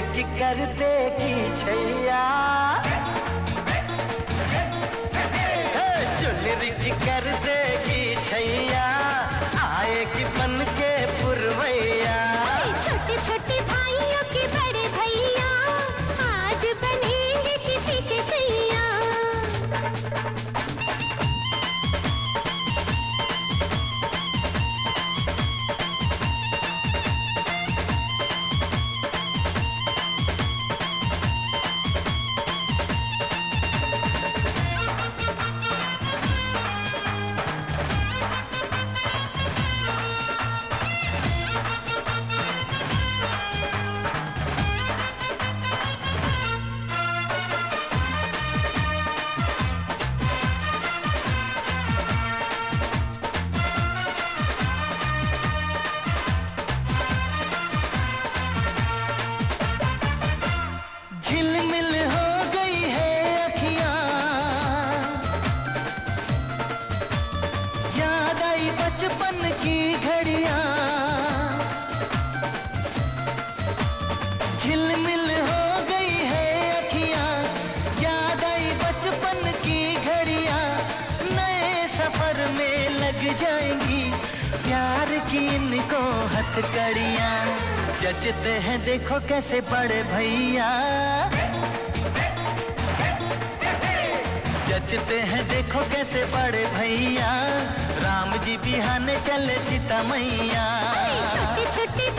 चुनरी की कर लग जाएँगी। प्यार की इनको हथकड़िया। जचते हैं, देखो कैसे बड़े भैया। जचते हैं, देखो कैसे बड़े भैया। राम जी बिहाने चले सीता मैया छोटी छोटे